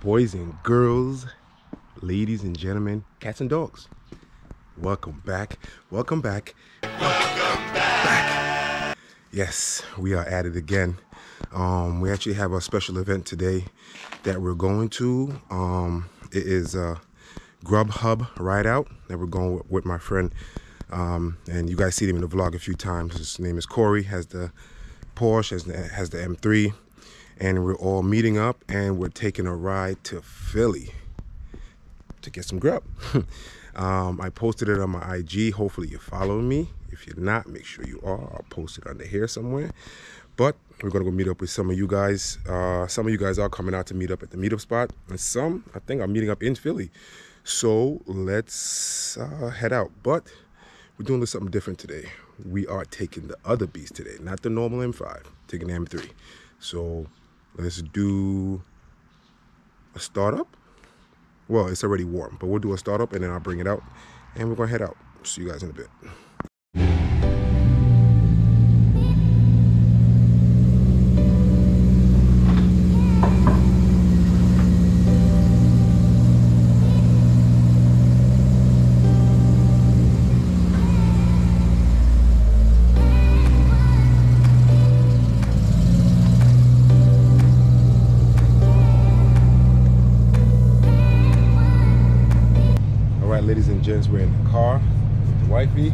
Boys and girls, ladies and gentlemen, cats and dogs. Welcome back. Welcome back. Welcome back. Yes, we are at it again. Um, we actually have a special event today that we're going to. Um, it is a Grubhub ride out that we're going with, with my friend. Um, and you guys see him in the vlog a few times. His name is Corey. Has the Porsche, has the, has the M3 and we're all meeting up and we're taking a ride to Philly to get some grub. um, I posted it on my IG. Hopefully you're following me. If you're not, make sure you are. I'll post it under here somewhere. But we're gonna go meet up with some of you guys. Uh, some of you guys are coming out to meet up at the meetup spot, and some I think are meeting up in Philly. So let's uh, head out. But we're doing something different today. We are taking the other beast today, not the normal M5, taking the M3. So let's do a startup. Well, it's already warm, but we'll do a startup and then I'll bring it out and we're gonna head out. See you guys in a bit. We're in the car with the wifey.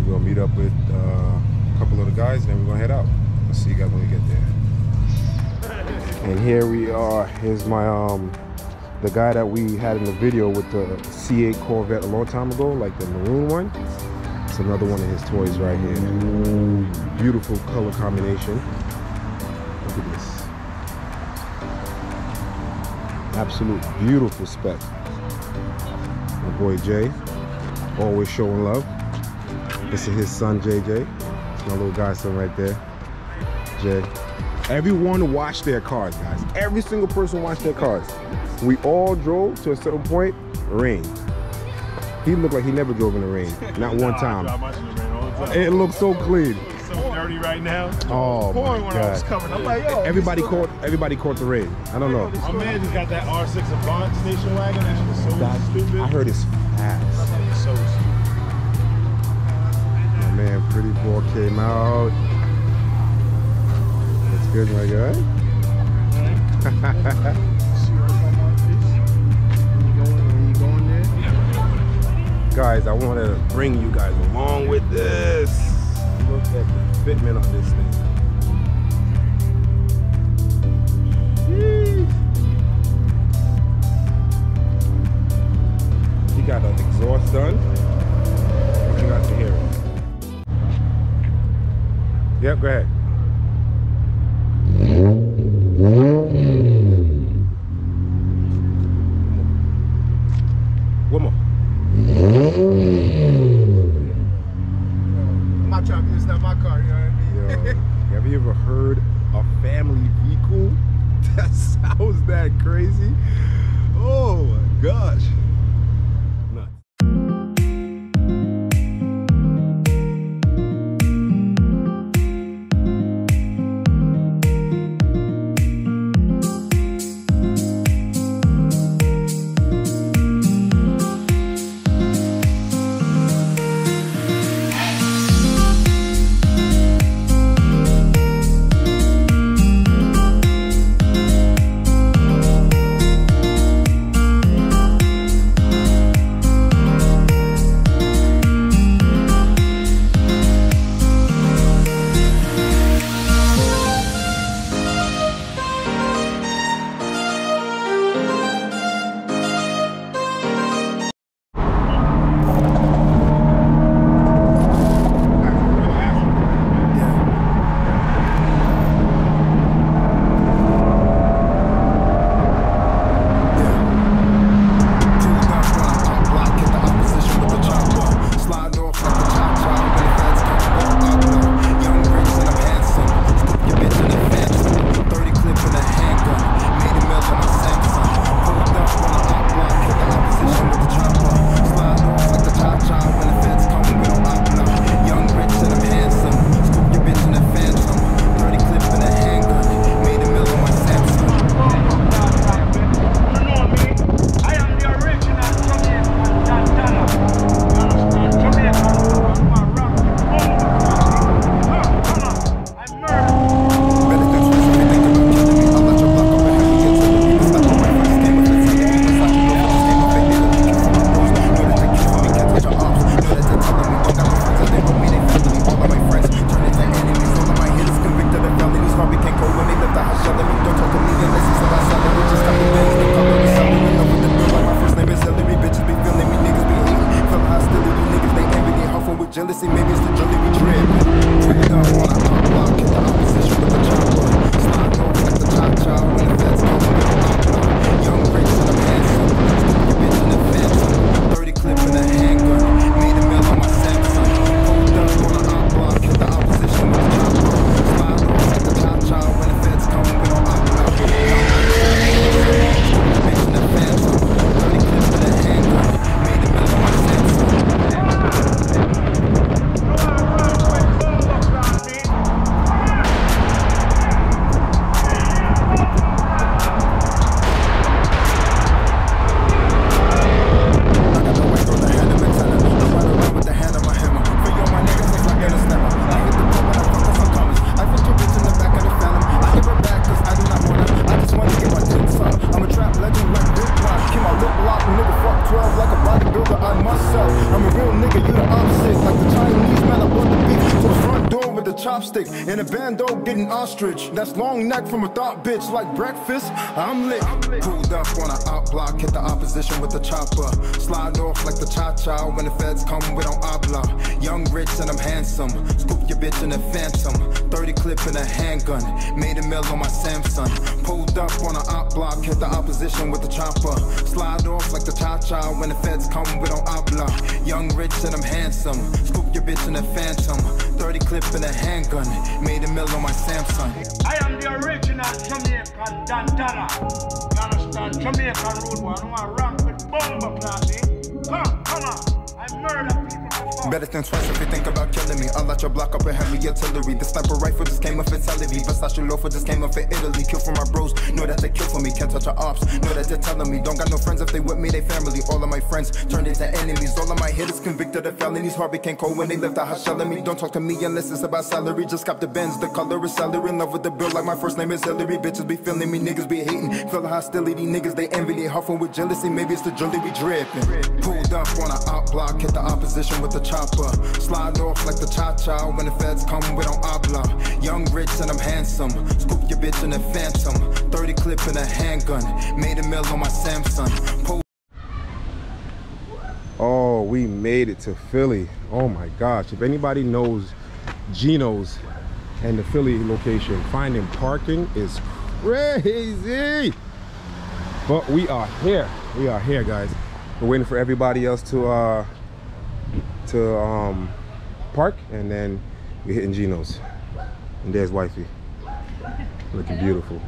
We're gonna meet up with uh, a couple of the guys, and then we're gonna head out. I'll see you guys when we get there. And here we are. Here's my um, the guy that we had in the video with the C8 Corvette a long time ago, like the maroon one. It's another one of his toys right here. Beautiful color combination. Look at this. Absolute beautiful spec my boy Jay, always showing love. This is his son JJ. My little guy, godson right there, Jay. Everyone watched their cars, guys. Every single person watched their cars. We all drove to a certain point, rain. He looked like he never drove in the rain, not one time. drive my shit in the rain all the time. It looked so clean. Dirty right now. Oh my when I was god. coming. I'm like, yo. Everybody caught everybody caught the rain. I don't know. My man just got that R6 Avant station wagon. That shit so That- stupid. I heard it's fast. It's so stupid. My man Pretty Boy came out. That's good, my guy. See right by my face? When you going, when you going there? guys, I want to bring you guys along with this. Look at the fitment on this thing. I'm not trying to be this not my car, you know what I mean? Yo, have you ever heard a family vehicle that sounds that crazy? Oh my gosh. Myself. I'm a real nigga, you the opposite. Like the Chinese man, I bought the beef to the front door with the chopstick. In a bando, getting ostrich. That's long neck from a thought bitch. Like breakfast, I'm lit. Pulled up on a out block, hit the opposition with the chopper. Slide off like the cha cha. When the feds come, we don't obla. Young, rich, and I'm handsome. Scoop your bitch in a phantom. 30 clip in a handgun. Made a mill on my Samsung. Pulled up on a op block, hit the opposition with the chopper. Slide off like the cha cha. When the feds come, we don't obla. Young, rich, and I'm handsome. Scoop your bitch in a phantom. 30 clip in a handgun. Made a mill on my Samsung. I am the original Jamaican Dantana. You understand? Jamaican road boy. I don't want to rank with bomber class, Better than twice if you think about killing me. Let your block up with heavy artillery. The sniper rifle just came up off Italy. Versace loafer just came off of Italy. Kill for my bros, know that they kill for me. Can't touch our ops, know that they're telling me. Don't got no friends if they with me, they family. All of my friends turned into enemies. All of my hitters convicted of felonies. Heart became cold when they left the house shelling me. Don't talk to me unless it's about salary. Just cop the Benz, the color is salary. In love with the bill, like my first name is Hillary. Bitches be feeling me, niggas be hating. Feel the hostility, niggas they envy. They huffing with jealousy. Maybe it's the jewelry we dripping. Pulled up on a out block, hit the opposition with the chopper. Slide off like the cha cha. When the feds come, we don't obla. Young, rich, and I'm handsome. Scoop your bitch in a phantom. 30 clip in a handgun. Made a mill on my Samsung. Pulled Oh, we made it to Philly. Oh my gosh. If anybody knows Geno's and the Philly location, finding parking is crazy. But we are here. We are here, guys. We're waiting for everybody else to uh to um park and then we're hitting Geno's. And there's wifey. Looking beautiful.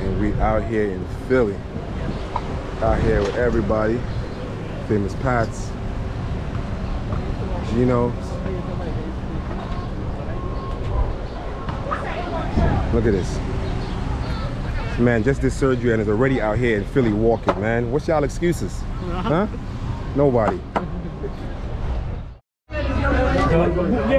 And we out here in Philly out here with everybody. Famous Pat's, Geno. Look at this. Man, just this surgery and is already out here in Philly walking, man. What's y'all excuses? Uh-huh. Huh? Nobody.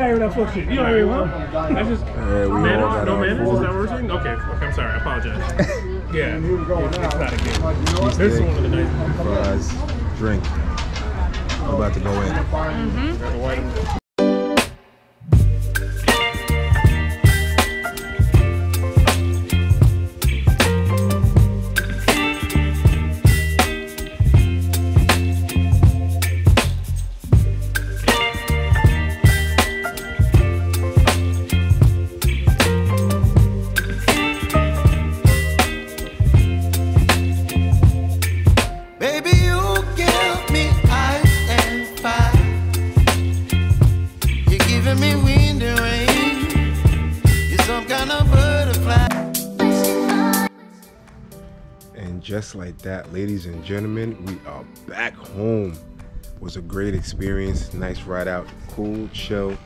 Of that fuck shit. You know what I mean, huh? That's just Yeah, we manners. No manners. Is that what we're saying? Okay. Okay. I'm sorry. I apologize. yeah. It's, it's not a game. This is one of the nice fries, drink. We're about to go in. Got the And just like that, ladies and gentlemen, we are back home. Was a great experience. Nice ride out, cool, chill.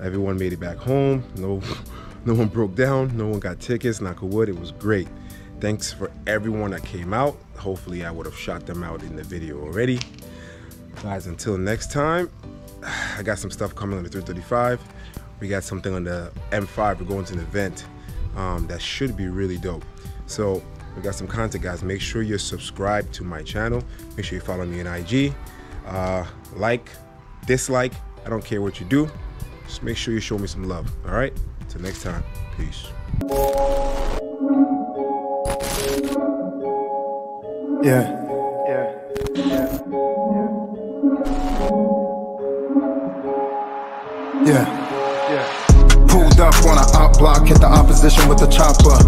Everyone made it back home. No, no one broke down. No one got tickets. Knock wood. It was great. Thanks for everyone that came out. Hopefully, I would have shot them out in the video already. Guys, until next time, I got some stuff coming on the 335. We got something on the M5. We're going to an event um, that should be really dope. So we got some content, guys. Make sure you're subscribed to my channel. Make sure you follow me on IG. Uh, like, dislike. I don't care what you do. Just make sure you show me some love. All right. Till next time. Peace. Yeah. Yeah. Yeah. Yeah. Yeah. Pulled up on a op block, hit the opposition with the chopper.